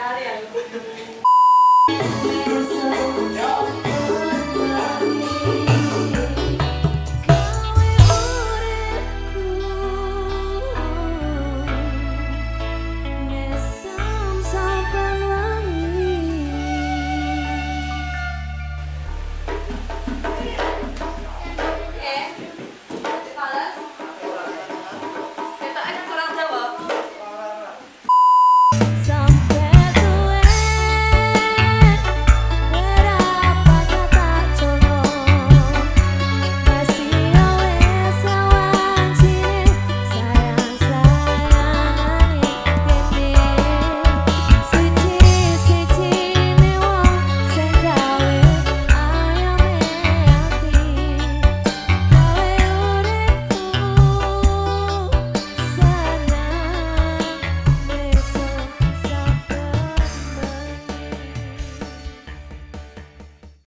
അല്ലാതെ